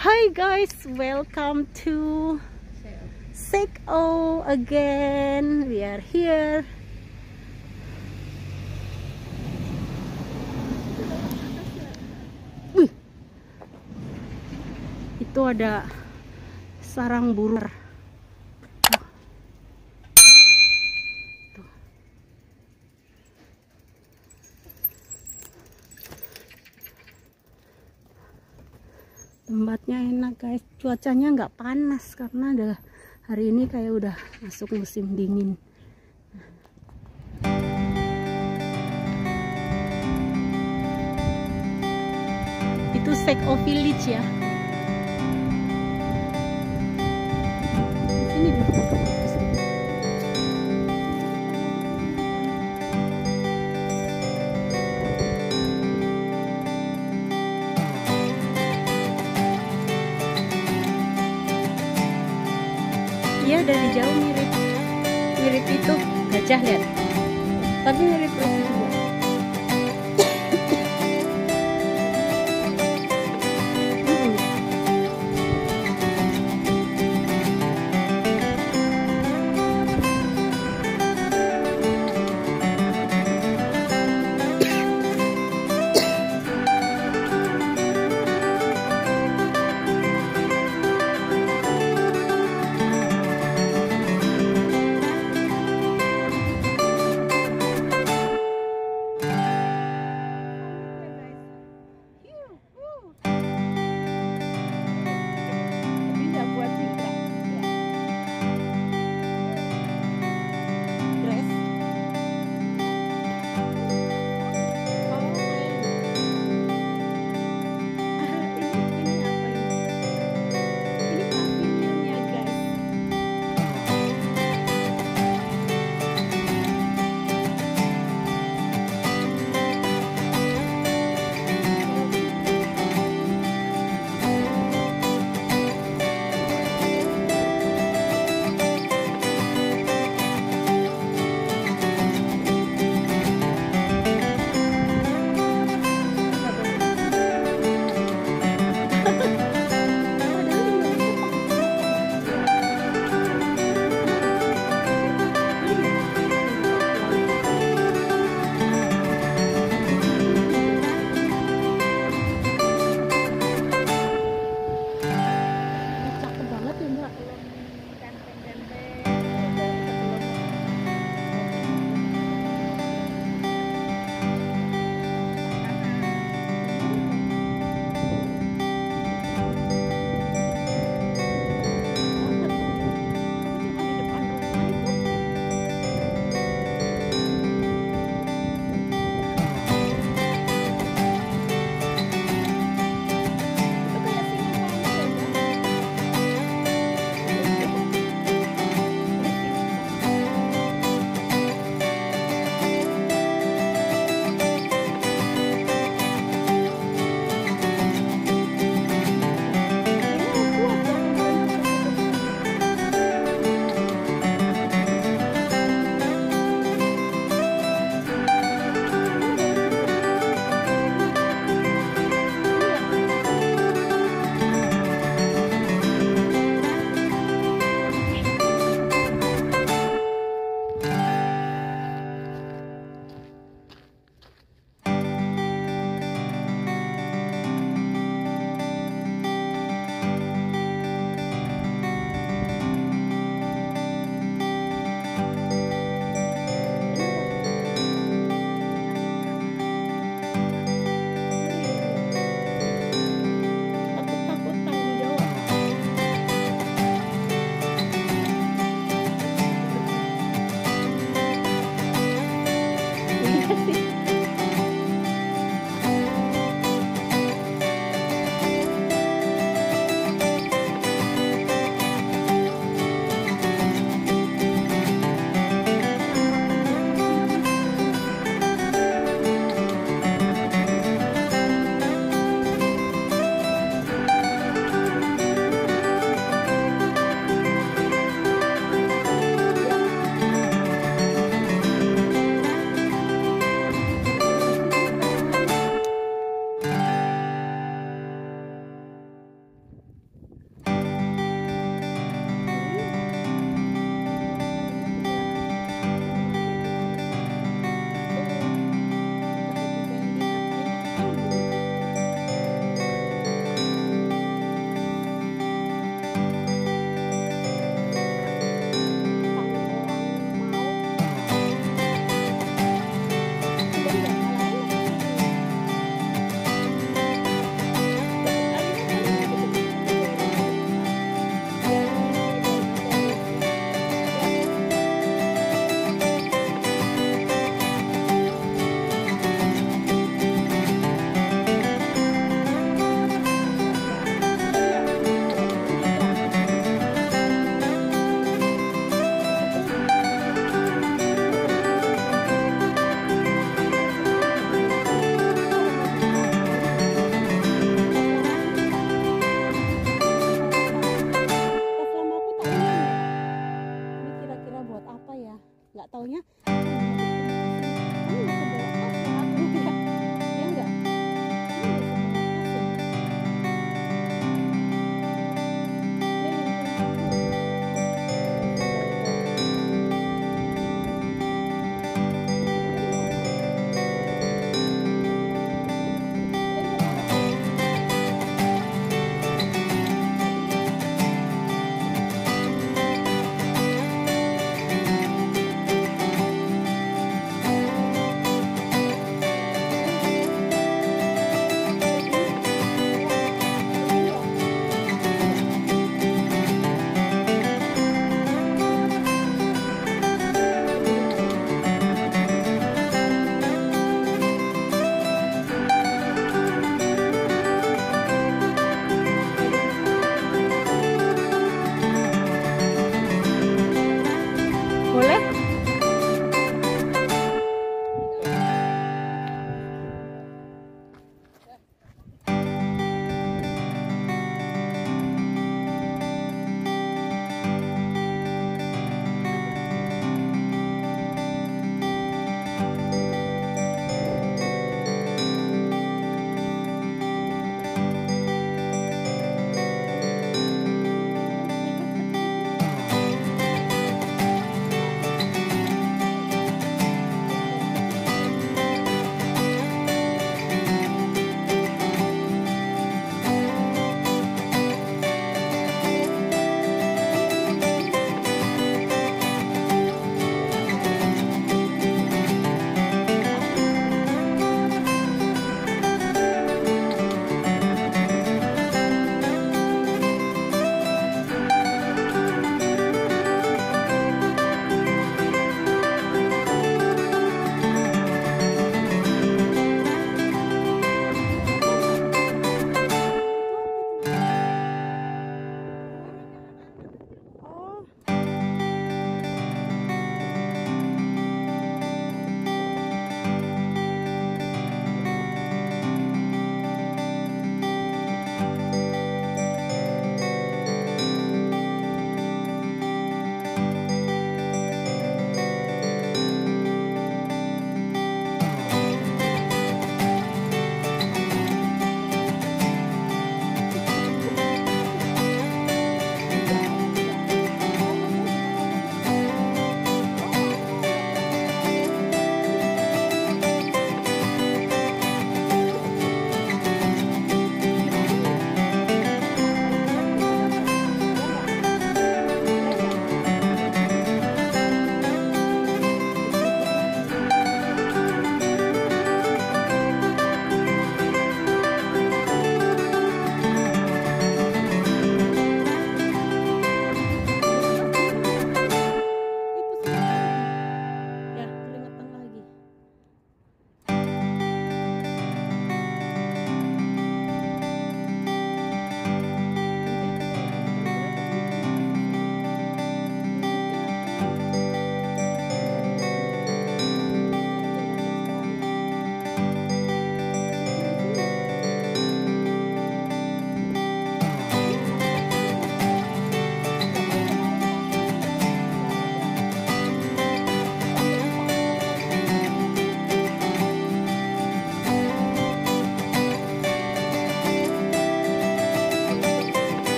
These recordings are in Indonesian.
Hi guys, welcome to Seko again. We are here. Wih. Itu ada sarang burung. Tempatnya enak guys. Cuacanya nggak panas karena ada hari ini kayak udah masuk musim dingin. Itu Seko Village ya. Di sini dulu. Gajah lihat. Tapi mirip tôi nhé.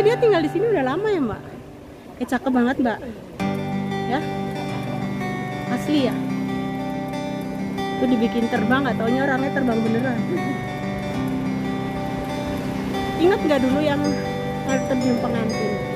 Berarti dia tinggal di sini udah lama ya mbak? Eh cakep banget mbak. Ya? Asli ya? Itu dibikin terbang, nggak taunya orangnya terbang beneran. Ingat nggak dulu yang air terjun pengantin?